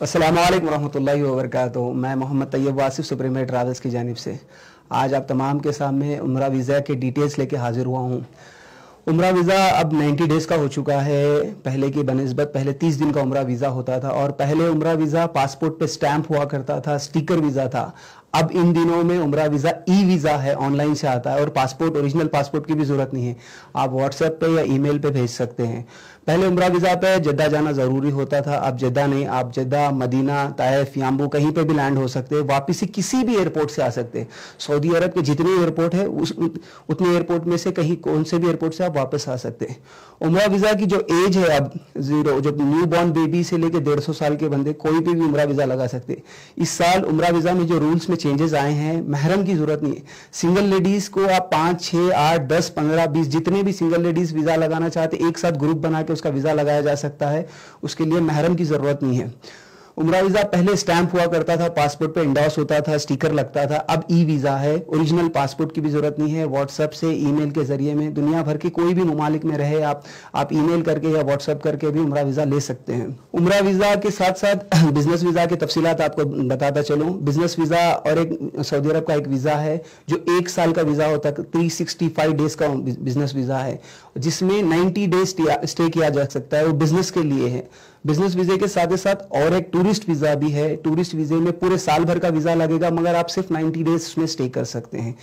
अस्सलाम वालेकुम रहमतुल्लाहि व बरकातुहू मैं मोहम्मद तैयब वासिफ सुप्रीमियर ट्रैवल्स की जानब से। आज आप तमाम के सामने उम्र वीज़ा के डिटेल्स लेके हाजिर हुआ हूँ। उम्र वीज़ा अब 90 डेज़ का हो चुका है। पहले की बनस्बत, पहले 30 दिन का उम्र वीज़ा होता था और पहले उम्र वीज़ा पासपोर्ट पे स्टैंप हुआ करता था, स्टिकर वीज़ा था। अब इन दिनों में उम्रा वीज़ा ई वीज़ा है, ऑनलाइन से आता है और पासपोर्ट ओरिजिनल पासपोर्ट की भी ज़रूरत नहीं है। आप व्हाट्सएप पे या ईमेल पे भेज सकते हैं। पहले उम्रा वीज़ा पे जद्दा जाना ज़रूरी होता था, अब जद्दा नहीं। आप जद्दा, मदीना, ताइफ, याम्बू कहीं पे भी लैंड हो सकते हैं, वापिस किसी भी एयरपोर्ट से आ सकते हैं। सऊदी अरब के जितने एयरपोर्ट है, उस, उतने एयरपोर्ट में से कहीं कौन से भी एयरपोर्ट से आप वापस आ सकते हैं। उम्रा वीज़ा की जो एज है अब ज़ीरो जो न्यू बॉर्न बेबी से लेकर डेढ़ साल के बंदे कोई भी उम्रा वीज़ा लगा सकते इस साल उम्रा वीज़ा में जो रूल्स में चेंजेस आए हैं, महरम की ज़रूरत नहीं है। सिंगल लेडीज़ को आप पाँच, छह, आठ, दस, पंद्रह, बीस, जितने भी सिंगल लेडीज़ वीज़ा लगाना चाहते एक साथ ग्रुप बना के उसका वीज़ा लगाया जा सकता है, उसके लिए महरम की ज़रूरत नहीं है। उम्र वीज़ा पहले स्टैंप हुआ करता था, पासपोर्ट पे इंडोस होता था, स्टिकर लगता था, अब ई वीज़ा है ओरिजिनल पासपोर्ट की भी ज़रूरत नहीं है व्हाट्सएप से ईमेल के ज़रिए में दुनिया भर के कोई भी ममालिक में रहे, आप आप ईमेल करके या व्हाट्सएप करके भी उम्र वीज़ा ले सकते हैं। उम्र वीज़ा के साथ साथ बिज़नेस वीज़ा की तफसीत आपको बताता चलूँ। बिज़नेस वीज़ा और एक सऊदी अरब का एक वीज़ा है, जो एक साल का वीज़ा होता है थ्री डेज़ का बिज़नेस वीज़ा है, जिसमें नाइन्टी डेज़ स्टे किया जा सकता है, वो बिज़नेस के लिए है। बिज़नेस वीजे के साथ साथ और एक टूरिस्ट वीज़ा भी है। टूरिस्ट वीजे में पूरे साल भर का वीज़ा लगेगा, मगर आप सिर्फ़ 90 डेज़ में स्टे कर सकते हैं।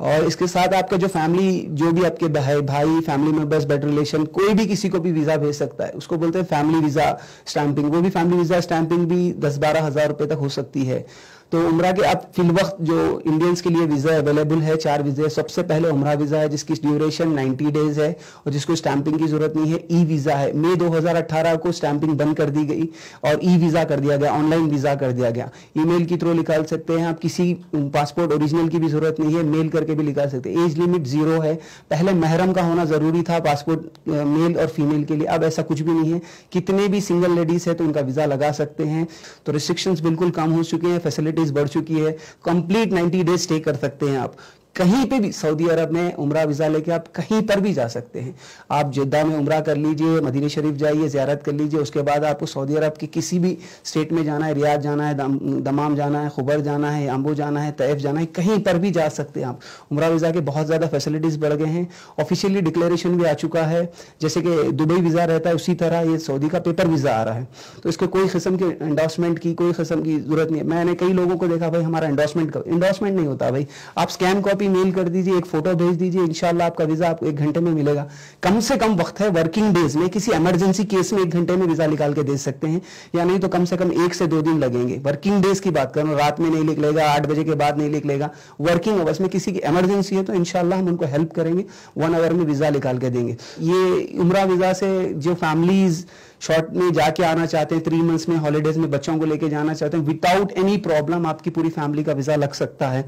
और इसके साथ आपका जो फैमिली जो भी आपके भाई भाई फैमिली मेंबर्स बेड रिलेशन कोई भी किसी को भी वीज़ा भेज सकता है। उसको बोलते हैं फैमिली वीज़ा स्टैंपिंग वो भी फैमिली वीज़ा स्टैंपिंग भी दस बारह हज़ार रुपए तक हो सकती है। तो उम्र के अब फिल वक्त जो इंडियंस के लिए वीज़ा अवेलेबल है, चार वीज़े सबसे पहले उम्र वीज़ा है, जिसकी ड्यूरेशन 90 डेज़ है और जिसको स्टैंपिंग की ज़रूरत नहीं है ई वीज़ा है। मई 2018 को स्टैंपिंग बंद कर दी गई और ई वीज़ा कर दिया गया ऑनलाइन वीज़ा कर दिया गया। ईमेल के थ्रू निकाल सकते हैं आप, किसी पासपोर्ट ओरिजिनल की भी ज़रूरत नहीं है मेल करके भी निकाल सकते हैं। एज लिमिट ज़ीरो है। पहले महरम का होना ज़रूरी था पासपोर्ट मेल और फीमेल के लिए, अब ऐसा कुछ भी नहीं है। कितने भी सिंगल लेडीज़ है तो उनका वीज़ा लगा सकते हैं। तो रिस्ट्रिक्शन बिल्कुल कम हो चुके हैं फैसिलिटी फैसिलिटीज़ बढ़ चुकी है। कंप्लीट 90 डेज़ स्टे कर सकते हैं आप। कहीं पे भी सऊदी अरब में उम्र वीज़ा लेके आप कहीं पर भी जा सकते हैं। आप जिद्दा में उम्र कर लीजिए मदीना शरीफ जाइए ज़्यारत कर लीजिए उसके बाद आपको सऊदी अरब के किसी भी स्टेट में जाना है रियाद जाना है दम, दमाम जाना है खुबर जाना है अम्बू जाना है तैफ जाना है कहीं पर भी जा सकते हैं आप। उम्र वीज़ा के बहुत ज़्यादा फैसिलिटीज़ बढ़ गए हैं। ऑफिशियली डिक्लेरेशन भी आ चुका है जैसे कि दुबई वीज़ा रहता है उसी तरह ये सऊदी का पेपर वीज़ा आ रहा है। तो इसके कोई किस्म के इंडोसमेंट की कोई किस्म की ज़रूरत नहीं है। मैंने कई लोगों को देखा भाई हमारा इंडोसमेंट इंडोसमेंट नहीं होता भाई। आप स्कैम कॉपी कॉपी मेल कर दीजिए, एक फ़ोटो भेज दीजिए, इंशाल्लाह आपका वीज़ा आपको एक घंटे में मिलेगा। कम से कम वक्त है वर्किंग डेज़ में किसी इमरजेंसी केस में एक घंटे में वीज़ा निकाल के दे सकते हैं, या नहीं तो कम से कम एक से दो दिन लगेंगे। वर्किंग डेज़ की बात करूँ, रात में नहीं लिख लेगा, आठ बजे के बाद नहीं लिख लेगा। वर्किंग आवर्स में किसी की इमरजेंसी है तो इनशाला हम उनको हेल्प करेंगे वन आवर में वीज़ा निकाल के देंगे। ये उम्र वीज़ा से जो फैमिलीज़ शॉर्ट में जाके आना चाहते हैं थ्री मंथ्स में हॉलीडेज में बच्चों को लेके जाना चाहते हैं विदाउट एनी प्रॉब्लम आपकी पूरी फैमिली का वीज़ा लग सकता है।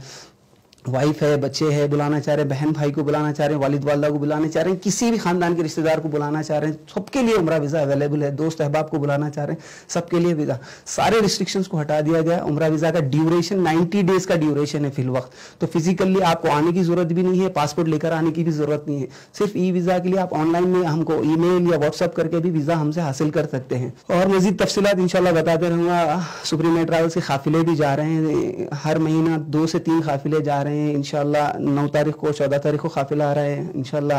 वाइफ है, बच्चे है, बुलाना चाह रहे हैं, बहन भाई को बुलाना चाह रहे हैं, वालिद, वालदा को बुलाना चाह रहे हैं, किसी भी खानदान के रिश्तेदार को बुलाना चाह रहे हैं, सबके लिए उम्र वीज़ा अवेलेबल है, दोस्त अहबाब को बुलाना चाह रहे हैं, सबके लिए वीज़ा। सारे रिस्ट्रिक्शंस को हटा दिया गया, उम्र वीज़ा का ड्यूरेशन 90 डेज़ का ड्यूरेशन है फिल वक्त तो फिजिकली आपको आने की ज़रूरत भी नहीं है पासपोर्ट लेकर आने की भी ज़रूरत नहीं है। सिर्फ़ ई वीज़ा के लिए आप ऑनलाइन में हमको ई मेल या व्हाट्सअप करके भी वीज़ा हमसे हासिल कर सकते हैं। और मजीद तफसीत इंशाल्लाह बताते रहूँगा, सुप्रीम ट्रैवल के काफिले भी जा रहे हैं, हर महीना दो से तीन काफिले जा रहे हैं। इनशाला नौ तारीख को, चौदह तारीख को काफिला आ रहा है इनशाला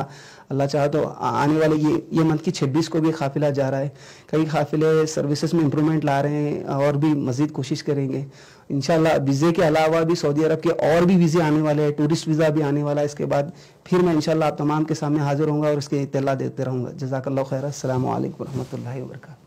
अल्लाह चाह तो आने वाले ये ये मंथ की छब्बीस को भी काफिला जा रहा है। कई काफिले सर्विसेज़ में इम्प्रूवमेंट ला रहे हैं और भी मजीद कोशिश करेंगे। इनशाला वीज़े के अलावा भी सऊदी अरब के और भी वीज़े आने वाले हैं टूरिस्ट वीज़ा भी आने वाला है। इसके बाद फिर मैं इनशाला आप तमाम के सामने हाजिर होंगे और इसके इतला देते रहूँगा। जजाकल्ला खैर। असल वरहमल वर्का